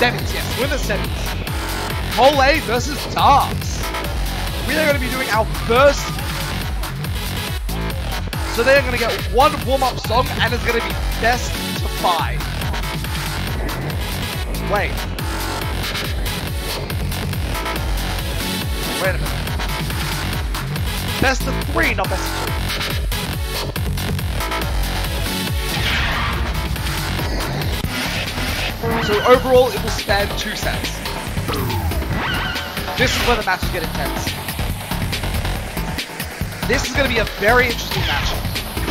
semis, yes, we're the semis. Cole A versus DARQs. We are going to be doing our first. So they're going to get one warm-up song, and it's going to be best to five. Wait. Wait a minute. Best of three, not best of two. So overall, it will span two sets. This is where the matches get intense. This is going to be a very interesting match.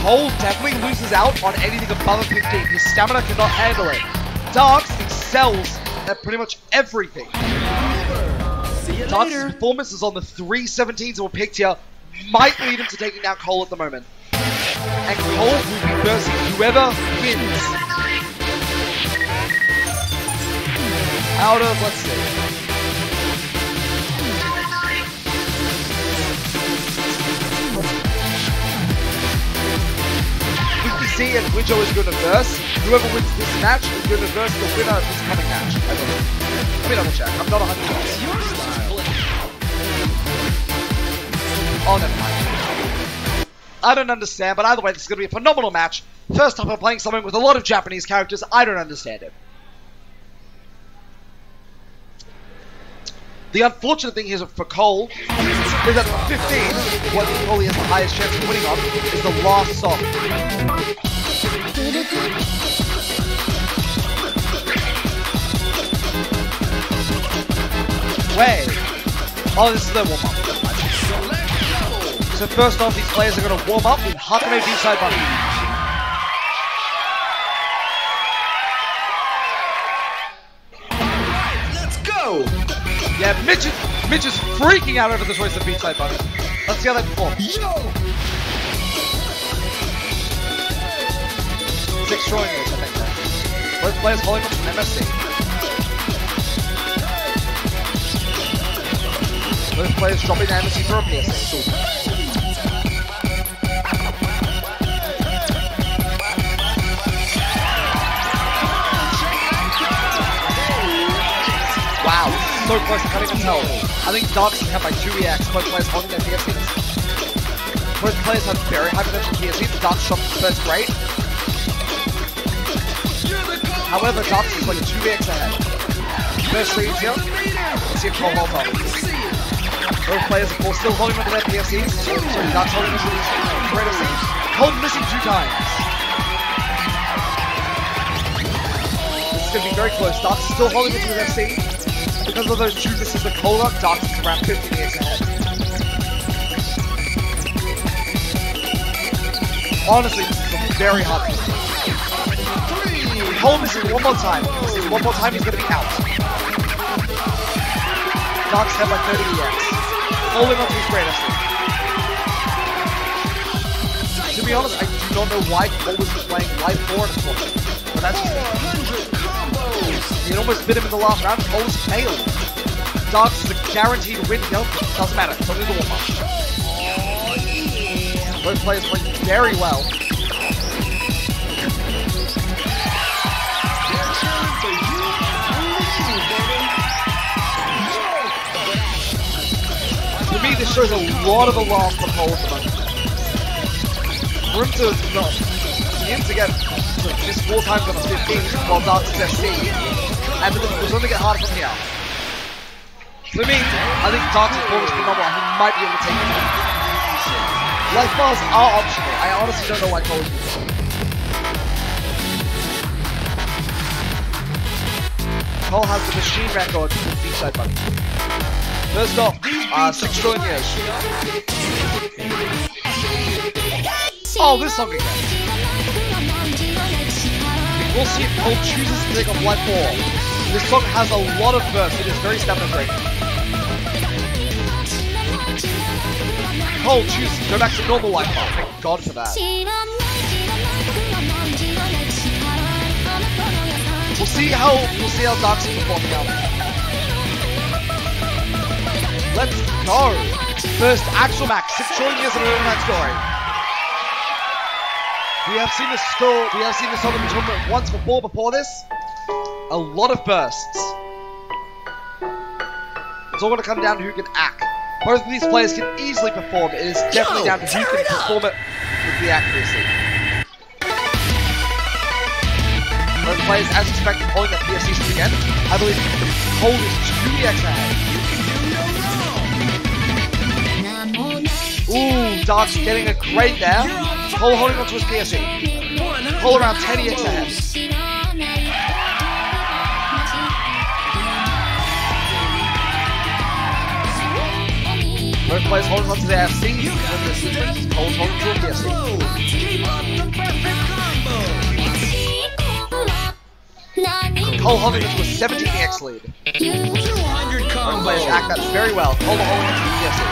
Cole definitely loses out on anything above a 15. His stamina cannot handle it. DARQs excels at pretty much everything. DARQs' performances on the three 17s that were picked here might lead him to taking down Cole at the moment. And Cole will be versing whoever wins. Out of, let's see. Z and Winjo is going to verse. Whoever wins this match is going to verse the winner of this coming match. I believe. Let me double check. I'm not 100%. Oh, never mind. I don't understand, but either way, this is going to be a phenomenal match. First time I'm playing something with a lot of Japanese characters. I don't understand it. The unfortunate thing is for Cole is that 15, what Cole has the highest chance of winning on, is the last song. Wait. Oh, this is their warm up. So first off, these players are going to warm up with Hakame B-side. Mitch is, Mitch is freaking out over the choice of B-side button. Let's see how they perform. Yo! Six this, I think. Players holding up MSC. Both players dropping the MSC for a PSA. So close, I can't even tell. I think is had by 2 EX, both players holding their PSCs. Both players have very high potential PSCs, DARQs shot first great, However, is like 2x ahead. First lead here. Let's see if Cole holds on. Both players, of course, still holding onto their PSCs. So DARQs holding onto his great SCs. Cole missing two times. This is going to be very close. Is still holding onto his FC. Because of those two misses with Cola, DARQs is around 50 EX ahead. Honestly, this is a very game. Cole misses one more time. One more time, he's to be out. Dark's head by 30 EX. Holding onto his great. To be honest, I do not know why Cole was playing Life 4 in one. But that's just it. 400 combos! He almost bit him in the last round. Cole's failed. DARQs is a guaranteed win here. Doesn't matter. It's only the warm-up. Both players playing very well. To me, this shows a lot of alarm from Cole at the not, get like, just four times on a 15 while Dark's is SC, and then it was only get harder from here. For me, I think Dark's is phenomenal. He might be able to take it. Life bars are optional. I honestly don't know why Cole is. Cole has the machine record for B-side button. First off, uh, six trillion years. Oh, this song again. We'll see if Cole chooses to take off Life 4. This song has a lot of verse, it is very stamina draining. Cole chooses to go back to normal Life Bar, thank God for that. We'll see how we'll see how Dark's performing out. Let's go! First Axel Max, six trillion years of that story. We have seen this store we have seen this on the tournament once before before this. A lot of bursts. It's all going to come down to who can act. Both of these players can easily perform. It is definitely down to who can perform it with the accuracy. Both players, as expected, holding that PSC again. I believe Cole is 2x ahead. Ooh, Dark's getting a great there. Cole holding onto his PSC. Cole around 10 EX ahead. Both players holding onto their FC. With the sequence, Cole's holding to a PSC. Cole holding into a 17 EX lead. 200 Both players act that very well. Cole holding onto the PSC.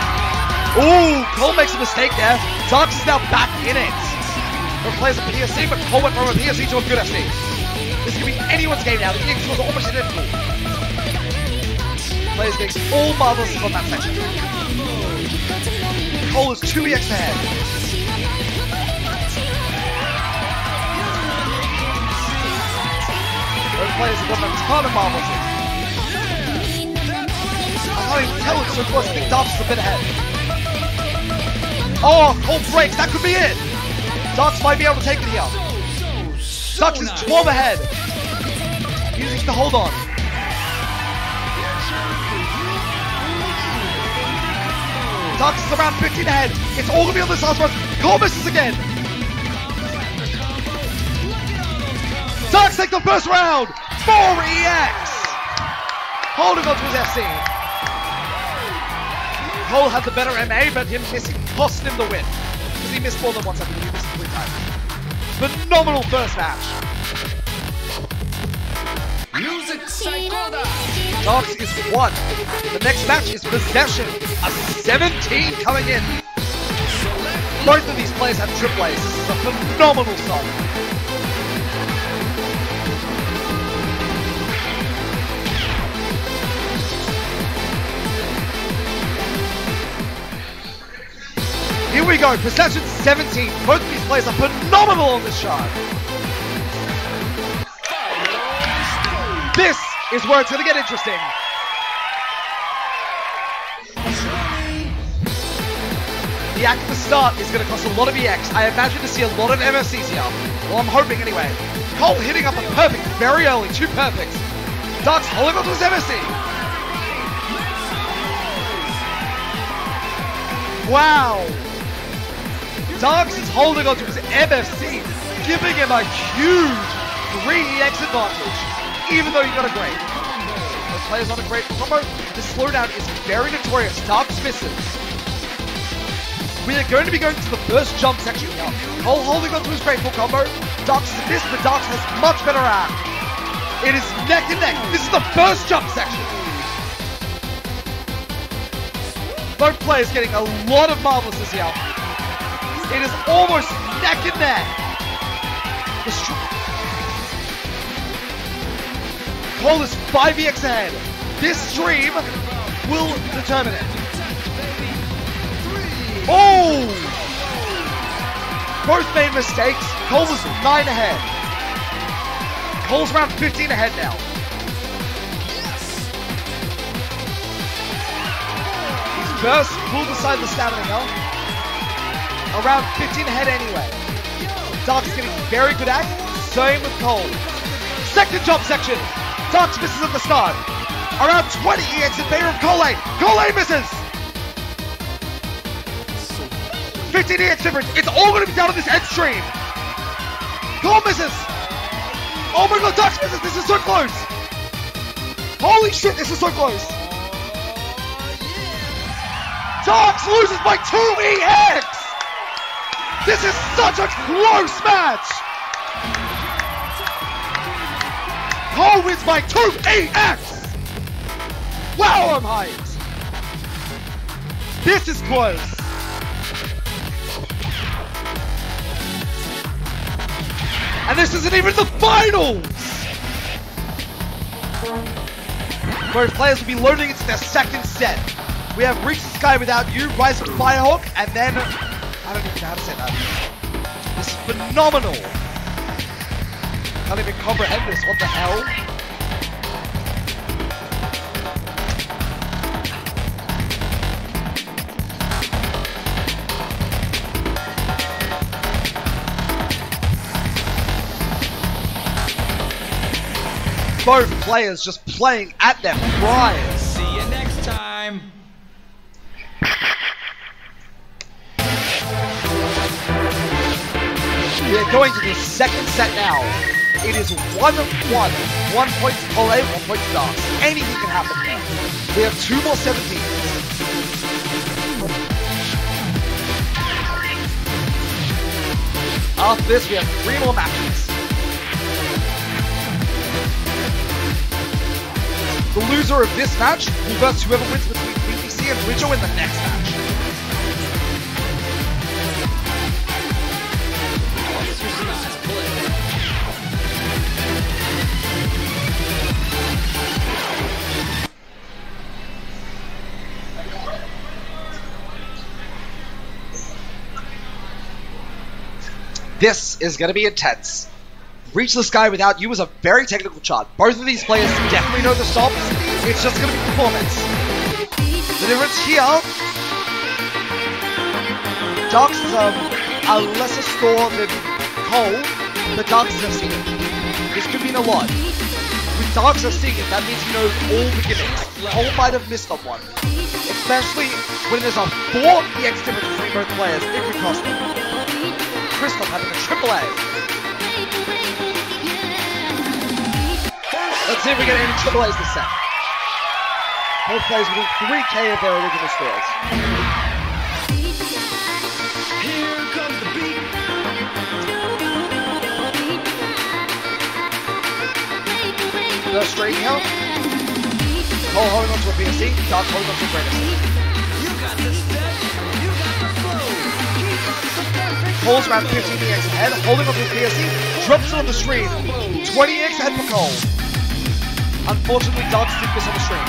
Ooh, Cole makes a mistake there. DARQs is now back in it. Both players a PSC, but Cole went from a PSC to a good FC. This could be anyone's game now. The EX was almost identical. Players getting all marvelous on that section. Cole is 2 EX ahead. Both players have got a ton of marbles. I can't even tell it's so close. I think DARQs is a bit ahead. Oh, Cole breaks. That could be it. DARQs might be able to take it here. DARQs is 12 ahead. He needs to hold on. DARQs is around 15 ahead. It's all going to be on this last run. Cole misses again. DARQs take the first round. 4 EX. Holding on to his FC. Cole had the better MA, but him missing cost him the win. Because he missed more than once, I believe he missed three times. Phenomenal first match. Music Psychoda. DARQs is one. The next match is Possession. A 17 coming in. Both of these players have triple A's. This is a phenomenal song. We go, Possession 17. Both of these players are phenomenal on this shot. This is where it's going to get interesting. The act at the start is going to cost a lot of EX. I imagine to see a lot of MFCs here. Well, I'm hoping anyway. Cole hitting up a perfect very early, two perfects. Dark's holding onto his MFC. Wow. DARQs is holding onto his MFC, giving him a huge 3EX advantage, even though he got a great. The players on a great combo. The slowdown is very notorious. DARQs misses. We are going to be going to the first jump section now. Cole holding onto his grateful combo. DARQs is missed, but DARQs has much better act. It is neck and neck. This is the first jump section. Both players getting a lot of marvelousness here. It is almost neck and neck. The Cole is 5EX ahead. This stream will determine it. Oh! Both made mistakes. Cole was 9 ahead. Cole's around 15 ahead now. His burst will decide the stamina now. Around 15 ahead anyway. Dark's getting very good at. Same with Cole. Second jump section. DARQs misses at the start. Around 20 EX in favor of Cole. Cole misses. 15 EX difference. It's all going to be down on this end stream. Cole misses. Oh my god, DARQs misses. This is so close. Holy shit, this is so close. DARQs loses by 2 EX. This is such a close match. Cole wins by 2 EX. Wow, I'm hyped. This is close. And this isn't even the finals! Both players will be loading into their second set. We have Reach the Sky Without You, Rise of Firehawk, and then... Aragachar's that. This is phenomenal! Can't even comprehend this, what the hell? Both players just playing at their prime. We are going to the second set now. It is 1-1. One point to Cole, one point to DARQs. Anything can happen here. We have two more 17s. After this, we have three more matches. The loser of this match will versus whoever wins between BBC and Ridjo in the next match. This is going to be intense. Reach the Sky Without You is a very technical chart. Both of these players definitely know the stops. It's just going to be performance. The difference here, DARQs is um, a lesser score than Cole, but DARQs is FC. This could mean a lot. With DARQs FC, that means he knows all the gimmicks. Cole might have missed on one. Especially when there's a 4 EX difference between both players, it could cost them. Crystal having a triple A. Let's see if we get any triple A's this set. Both players within 3k of their original scores. The. First straight here. Cole holding onto a BSC, Dark holding onto a Greatest. Cole's around 15 EX head, holding onto a BSC, drops it on the stream. 20x head for Cole. Unfortunately, Dark did miss on the stream.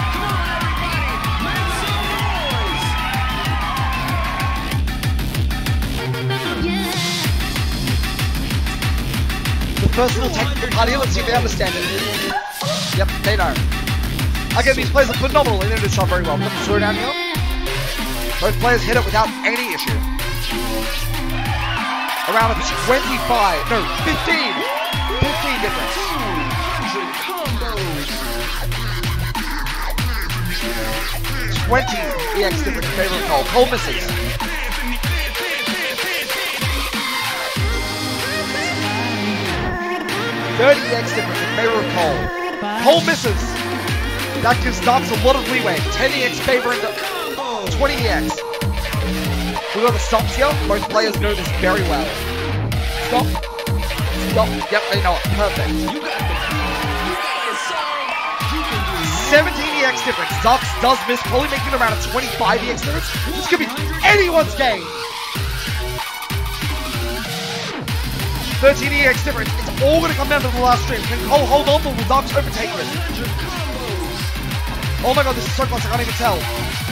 Noise. The personal technical party, let's see if they understand it. Yep, they know. Again, these players are phenomenal they know this shot very well. Put the down here. Both players hit it without any issue. Around a 25, no, 15. 15 difference. 20 EX difference in favor of Cole. Misses. Thirty EX difference in favor of Cole. Misses. That gives Dobbs a lot of leeway. 10 EX favor into 20 EX. We got the stops here. Both players know this very well. Stop. Stop. Yep, they know it. Perfect. You got the beat. Son. You can 17 EX difference. Zux does miss, probably making around a 25 EX difference. This could be anyone's game. 13 EX difference. It's all going to come down to the last stream. Can Cole hold on or will Zux overtake this? Oh my god, this is so close, I can't even tell.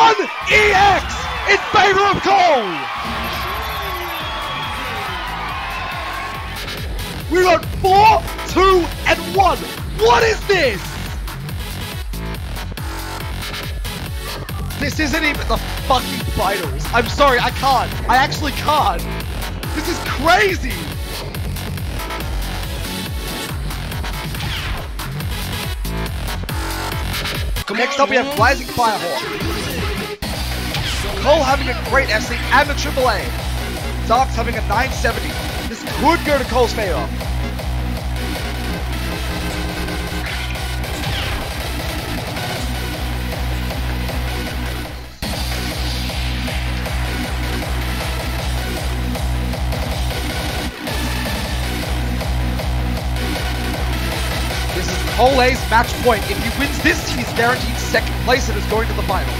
Combo. One EX in favor of Cole! We got four, two, and one. What is this? This isn't even the fucking finals. I'm sorry, I can't. I actually can't. This is crazy. Next up, we have Blazing Firehawk. Cole having a great FC and a AAA. DARQs having a 970. This could go to Cole's favor. This is Cole A's match point. If he wins this, he's guaranteed second place and is going to the final.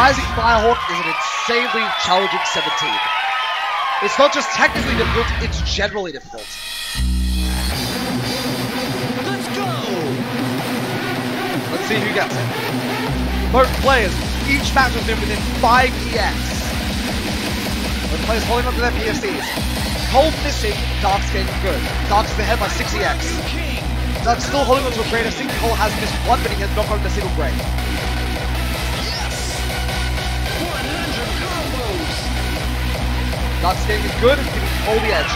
Rising Firehawk is an insanely challenging 17. It's not just technically difficult, it's generally difficult. Let's go. Let's see who gets it. Both players, each match has been within 5 EX. Both players holding onto their PSDs. Cole missing, Dark's getting good. Dark's ahead by 6 EX. That's still holding on to a. I think Cole has missed one, but he has not gotten a single grade. That's getting is good, giving Cole the edge.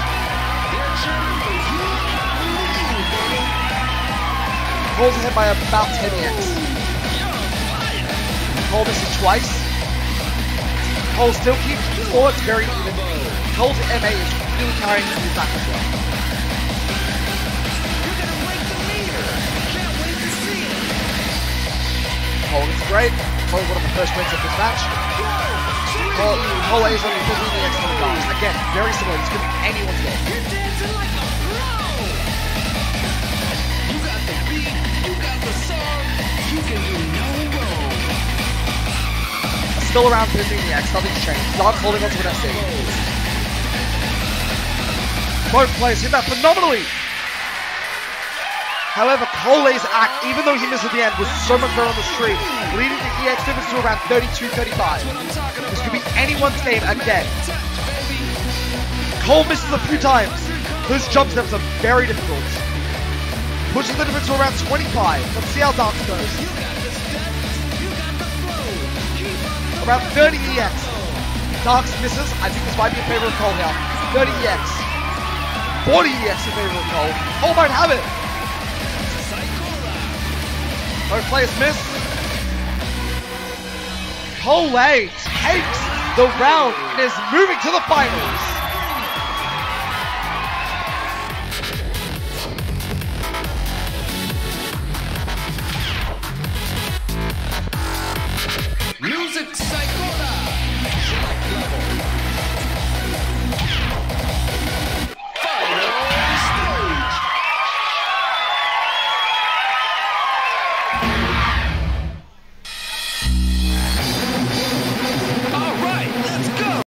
Cole's ahead by about 10 EX. You're on! Cole misses twice. Cole still keeps score, it's very even. Cole's MA is really carrying him back as well. Gonna! Cole is great. Cole one of the first wins of this match. Cole, Cole 15 EX for the guards. Again, very similar. This could be anyone's game. The the. Still around 15 EX, nothing's changed. Dark's holding on to an SC. Both players hit that phenomenally. However, Cole's act, even though he missed at the end, was so much better on the stream, leading the EX difference to around 32-35. This could be anyone's game again. Cole misses a few times. Those jump steps are very difficult. Pushes the difference to around 25. Let's see how Dark goes. Around 30 EX. DARQs misses. I think this might be in favor of Cole now. 30 EX. 40 EX in favor of Cole. Cole might have it. Both players miss. Cole takes the round and is moving to the finals.